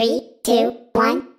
Three, two, one.